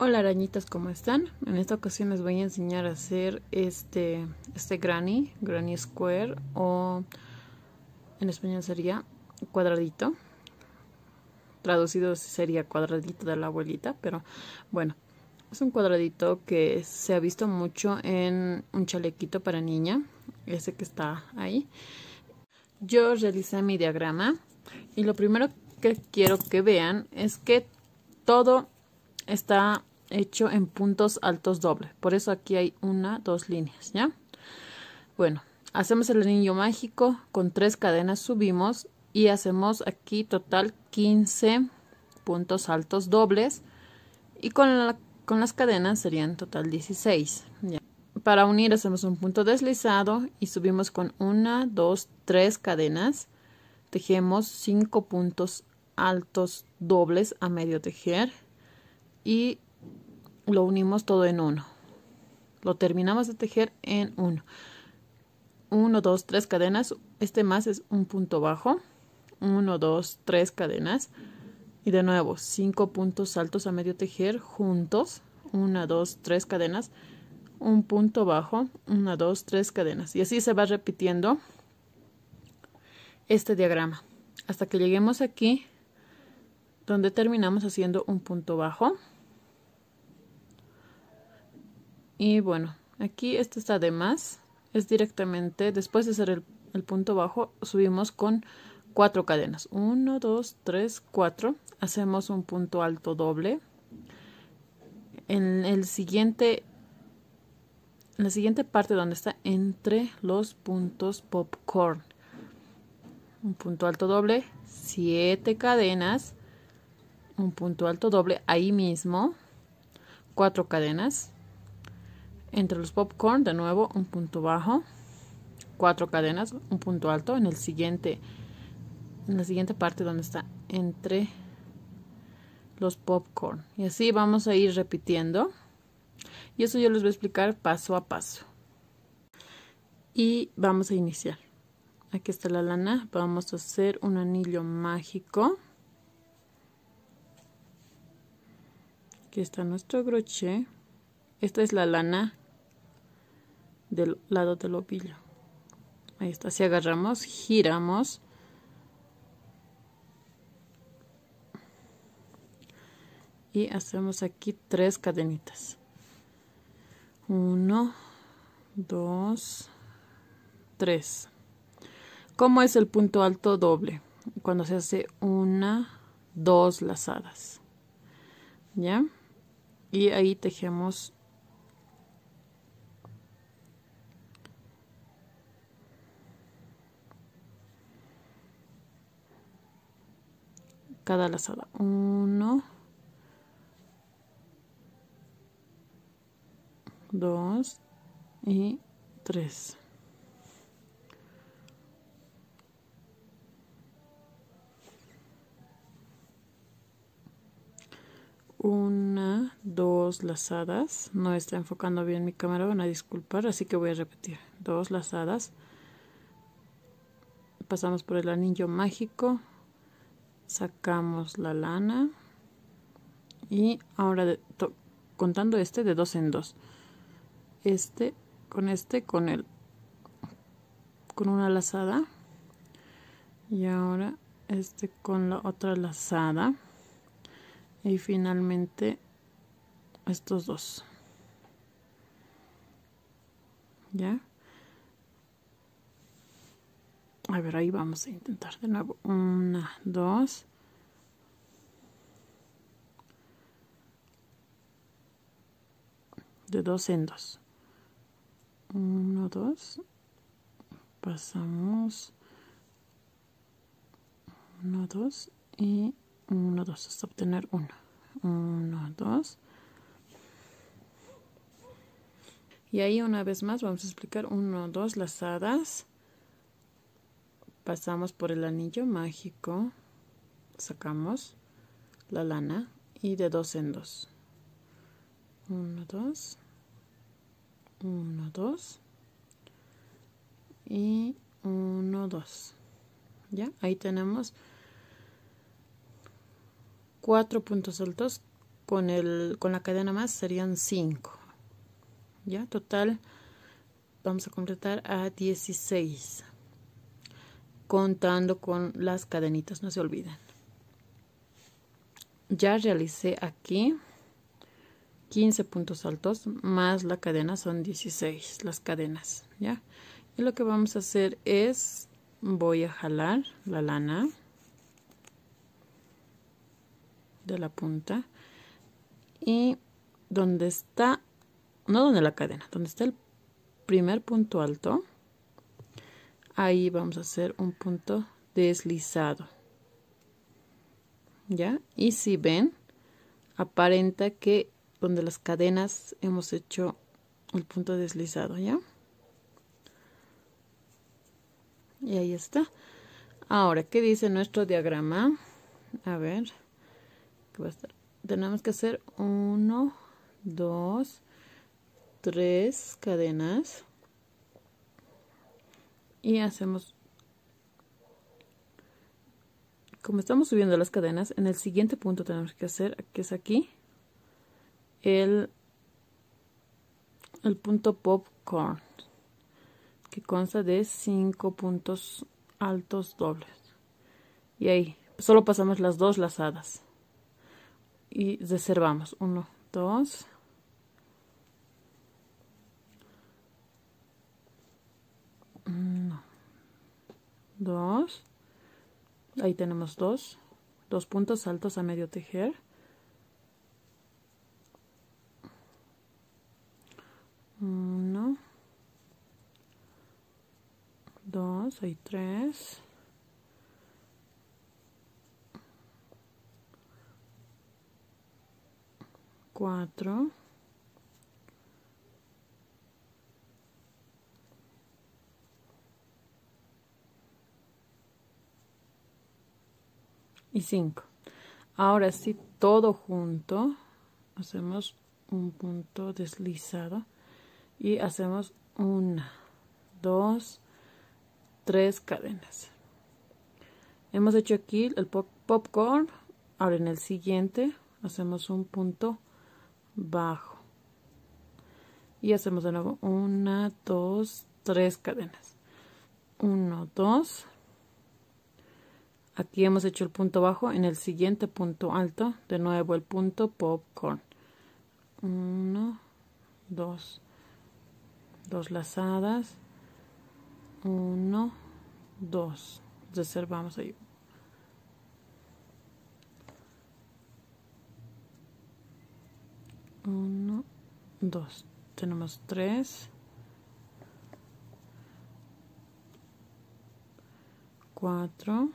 Hola arañitas, ¿cómo están? En esta ocasión les voy a enseñar a hacer este, este granny, granny square o en español sería cuadradito. Traducido sería cuadradito de la abuelita, pero bueno, es un cuadradito que se ha visto mucho en un chalequito para niña, ese que está ahí. Yo realicé mi diagrama y lo primero que quiero que vean es que todo está hecho en puntos altos doble. Por eso aquí hay una, dos líneas, ¿ya? Bueno, hacemos el anillo mágico, con tres cadenas subimos y hacemos aquí total 15 puntos altos dobles y con, con las cadenas serían total 16. ¿ya? Para unir hacemos un punto deslizado y subimos con una, dos, tres cadenas. Tejemos 5 puntos altos dobles a medio tejer y lo unimos todo en uno. Lo terminamos de tejer en uno. Uno, dos, tres cadenas. Este más es un punto bajo. Uno, dos, tres cadenas. Y de nuevo, cinco puntos altos a medio tejer juntos. Una, dos, tres cadenas. Un punto bajo. Una, dos, tres cadenas. Y así se va repitiendo este diagrama. Hasta que lleguemos aquí donde terminamos haciendo un punto bajo y bueno aquí este está de más. Es directamente después de hacer el, punto bajo subimos con cuatro cadenas. 1 2 3 4 hacemos un punto alto doble. En el siguiente en la siguiente parte donde está entre los puntos popcorn. Un punto alto doble 7 cadenas. Un punto alto doble ahí mismo, cuatro cadenas. Entre los popcorn, de nuevo, un punto bajo, cuatro cadenas, un punto alto. En el siguiente, en la siguiente parte donde está entre los popcorn. Y así vamos a ir repitiendo. Y eso yo les voy a explicar paso a paso. Y vamos a iniciar. Aquí está la lana. Vamos a hacer un anillo mágico. Aquí está nuestro crochet. Esta es la lana del lado del ovillo. Ahí está. Si agarramos, giramos. Y hacemos aquí tres cadenitas. Uno, dos, tres. ¿Cómo es el punto alto doble? Cuando se hace una, dos lazadas. ¿Ya? y ahí tejemos cada lazada uno dos y tres una, dos lazadas. No está enfocando bien mi cámara, van a disculpar, así que voy a repetir. Dos lazadas. Pasamos por el anillo mágico. Sacamos la lana. Y ahora contando este de dos en dos. Este con este con el con una lazada. Y ahora este con la otra lazada y finalmente estos dos ya a ver ahí vamos a intentar de nuevo una dos de dos en dos uno dos pasamos uno dos y 1, 2, hasta obtener 1. 1, 2. Y ahí una vez más vamos a explicar 1, 2 lazadas. Pasamos por el anillo mágico. Sacamos la lana y de 2 en 2. 1, 2. 1, 2. Y 1, 2. ¿Ya? Ahí tenemos cuatro puntos altos con, el, con la cadena más serían 5. Ya, total, vamos a completar a 16. Contando con las cadenitas, no se olviden. Ya realicé aquí 15 puntos altos más la cadena son 16 las cadenas, ¿ya? Y lo que vamos a hacer es, voy a jalar la lana de la punta y donde está, no donde la cadena, donde está el primer punto alto, ahí vamos a hacer un punto deslizado. ¿Ya? Y si ven, aparenta que donde las cadenas hemos hecho el punto deslizado, ¿ya? Y ahí está. Ahora, ¿qué dice nuestro diagrama? A ver, ¿qué va a estar? Tenemos que hacer uno, dos, tres cadenas y hacemos como estamos subiendo las cadenas en el siguiente punto tenemos que hacer que es aquí el el punto popcorn que consta de 5 puntos altos dobles. Y ahí solo pasamos las dos lazadas y reservamos 1 2 2 ahí tenemos dos. Dos puntos altos a medio tejer. Uno. Dos hay tres. Cuatro. Y ahora sí todo junto hacemos un punto deslizado y hacemos una, dos, tres cadenas. Hemos hecho aquí el popcorn. Ahora en el siguiente hacemos un punto bajo. Y hacemos de nuevo una, dos, tres cadenas. Uno, dos. Aquí hemos hecho el punto bajo. En el siguiente punto alto, de nuevo el punto popcorn. Uno, dos. Dos lazadas uno dos. Reservamos ahí. Uno dos. Tenemos tres. Cuatro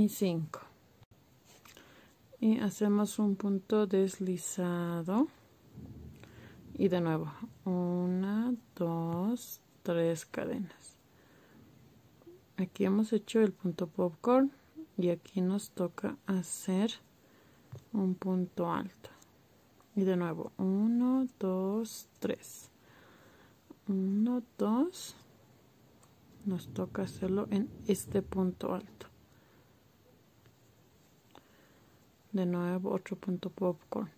y cinco. Y hacemos un punto deslizado. Y de nuevo una dos tres cadenas. Aquí hemos hecho el punto popcorn y aquí nos toca hacer un punto alto. Y de nuevo 1 2 3 1 2 nos toca hacerlo en este punto alto de nuevo otro punto popcorn.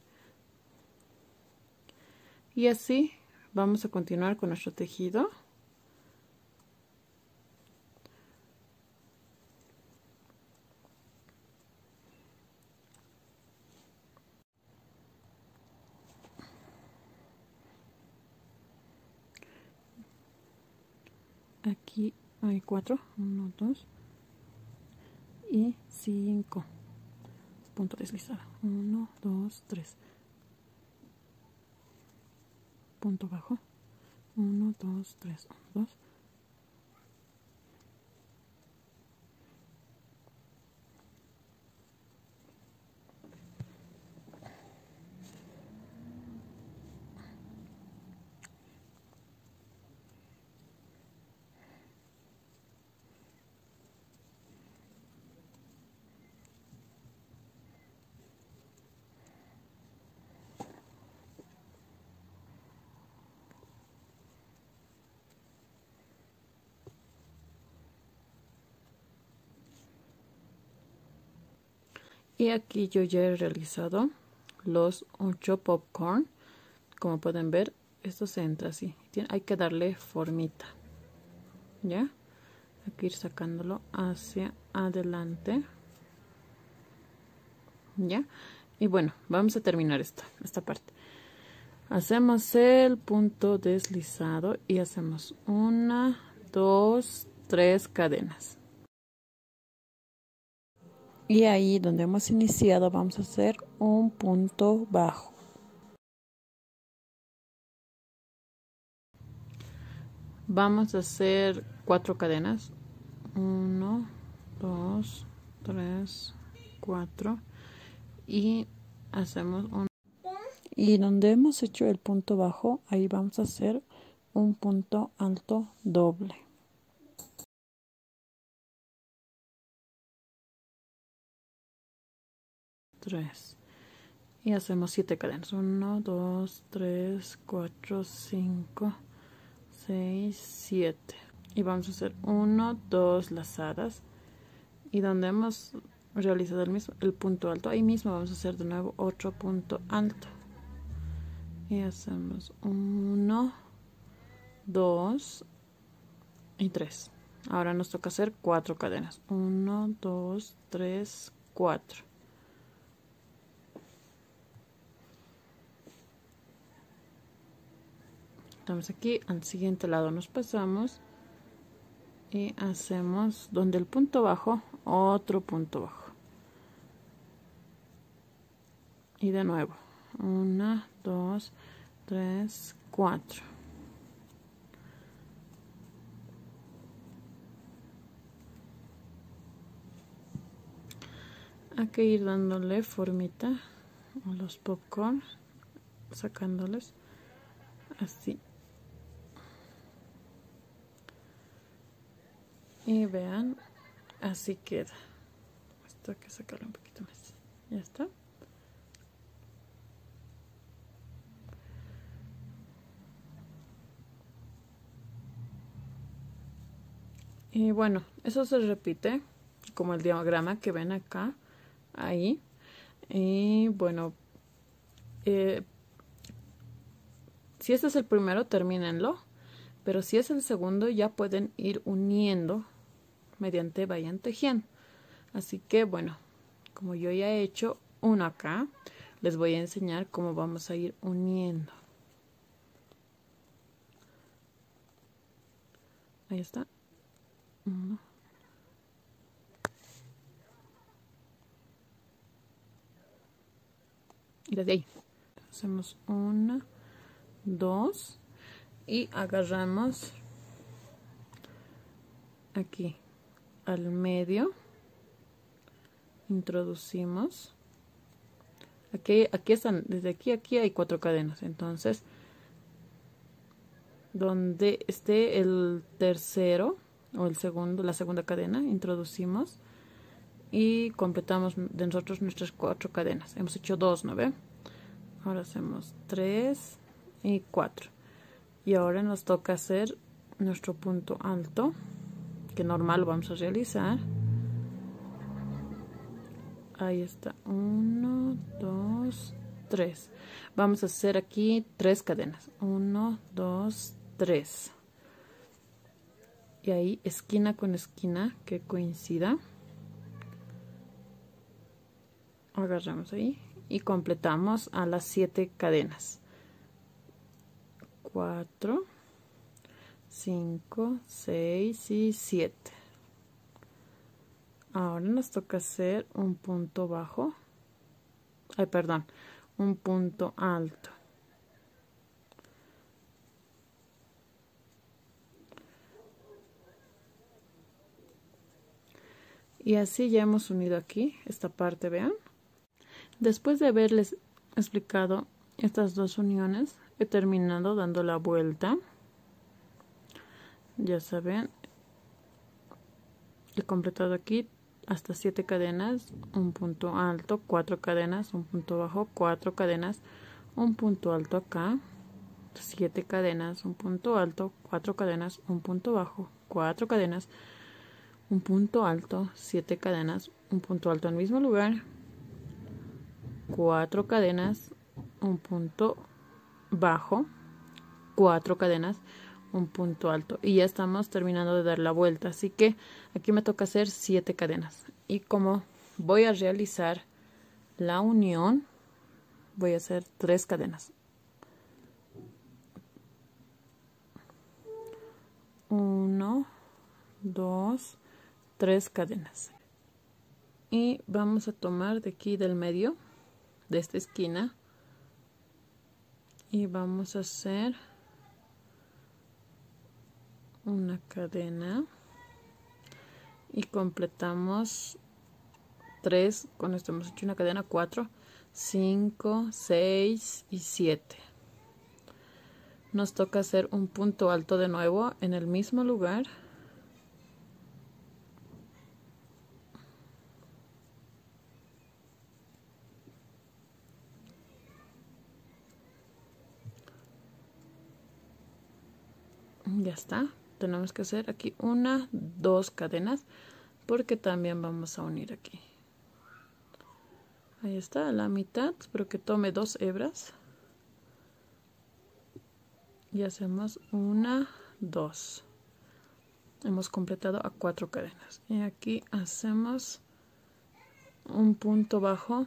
Y así vamos a continuar con nuestro tejido. Aquí hay cuatro uno dos y cinco punto deslizado 1 2 3 punto bajo. 1 2 3 1 2 y aquí yo ya he realizado los 8 popcorn. Como pueden ver esto se entra así. Hay que darle formita. Ya hay que ir sacándolo hacia adelante. Ya y bueno vamos a terminar esta esta parte. Hacemos el punto deslizado y hacemos una dos tres cadenas y ahí donde hemos iniciado vamos a hacer un punto bajo. Vamos a hacer cuatro cadenas. 1 2 3 4 y hacemos un y donde hemos hecho el punto bajo ahí vamos a hacer un punto alto doble Tres. y hacemos siete cadenas. 1 2 3 4 5 6 7 y vamos a hacer 1 2 lazadas. Y donde hemos realizado el mismo el punto alto ahí mismo vamos a hacer de nuevo otro punto alto. Y hacemos 1 2 y 3 ahora nos toca hacer cuatro cadenas. 1 2 3 4 estamos aquí al siguiente lado nos pasamos y hacemos donde el punto bajo otro punto bajo. Y de nuevo 1 2 3 4 hay que ir dándole formita a los popcorn sacándoles así y vean así queda. Esto hay que sacarlo un poquito más. Ya está. Y bueno eso se repite como el diagrama que ven acá ahí. Y bueno eh, si este es el primero termínenlo. Pero si es el segundo ya pueden ir uniendo mediante vayan tejiendo. Así que bueno, como yo ya he hecho uno acá, les voy a enseñar cómo vamos a ir uniendo. Ahí está. Y desde ahí hacemos una, dos y agarramos aquí al medio. Introducimos. Aquí aquí están desde aquí aquí hay cuatro cadenas. Entonces donde esté el tercero o el segundo la segunda cadena introducimos y completamos de nosotros nuestras cuatro cadenas. Hemos hecho dos no ve ahora hacemos tres y cuatro. Y ahora nos toca hacer nuestro punto alto que normal vamos a realizar. Ahí está. 1 2 3 vamos a hacer aquí tres cadenas. 1 2 3 y ahí esquina con esquina que coincida. Agarramos ahí y completamos a las siete cadenas. 4 5, 6 y 7. Ahora nos toca hacer un punto bajo. Ay, perdón, un punto alto. Y así ya hemos unido aquí esta parte, vean. Después de haberles explicado estas dos uniones, he terminado dando la vuelta ya saben he completado aquí hasta 7 cadenas un punto alto 4 cadenas un punto bajo 4 cadenas un punto alto acá 7 cadenas un punto alto 4 cadenas un punto bajo 4 cadenas un punto alto 7 cadenas un punto alto en el mismo lugar cuatro cadenas un punto bajo cuatro cadenas un punto alto. Y ya estamos terminando de dar la vuelta. Así que aquí me toca hacer siete cadenas. Y como voy a realizar la unión voy a hacer tres cadenas. Uno dos tres cadenas. Y vamos a tomar de aquí del medio de esta esquina. Y vamos a hacer una cadena y completamos 3 con esto hemos hecho una cadena 4 5 6 y 7 nos toca hacer un punto alto de nuevo en el mismo lugar. Ya está tenemos que hacer aquí una dos cadenas porque también vamos a unir aquí. Ahí está la mitad espero que tome dos hebras. Y hacemos una dos. Hemos completado a cuatro cadenas. Y aquí hacemos un punto bajo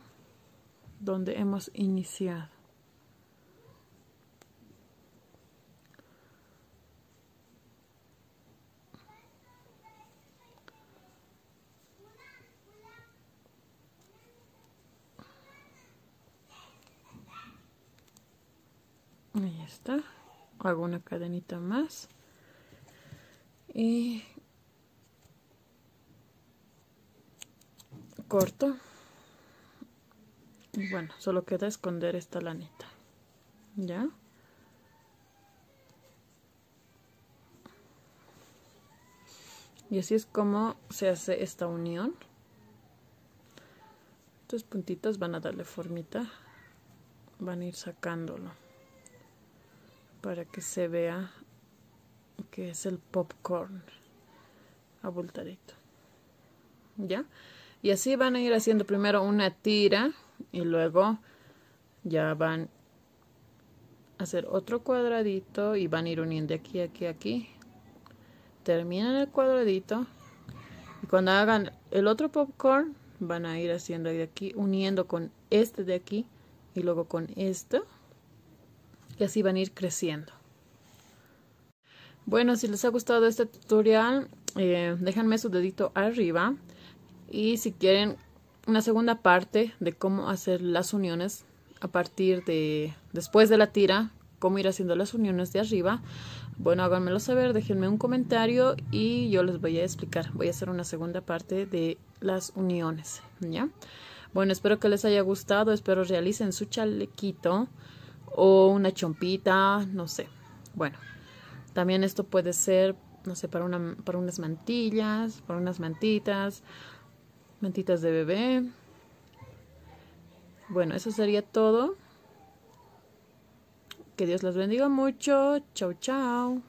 donde hemos iniciado ahí hago una cadenita más. Y corto. Y bueno solo queda esconder esta lanita. Ya y así es como se hace esta unión. Estos puntitos van a darle formita. Van a ir sacándolo para que se vea que es el popcorn abultadito. Ya y así van a ir haciendo primero una tira y luego ya van a hacer otro cuadradito y van a ir uniendo aquí aquí aquí. Terminan el cuadradito y cuando hagan el otro popcorn van a ir haciendo de aquí uniendo con este de aquí y luego con esto y así van a ir creciendo. Bueno, si les ha gustado este tutorial, eh, déjenme su dedito arriba y si quieren una segunda parte de cómo hacer las uniones a partir de después de la tira, cómo ir haciendo las uniones de arriba, bueno, háganmelo saber, déjenme un comentario y yo les voy a explicar. Voy a hacer una segunda parte de las uniones, ¿ya? Bueno, espero que les haya gustado, espero realicen su chalequito o una chompita, no sé. Bueno, también esto puede ser, no sé, para, una, para unas mantillas, para unas mantitas, mantitas de bebé. Bueno, eso sería todo. Que Dios los bendiga mucho. Chau, chau.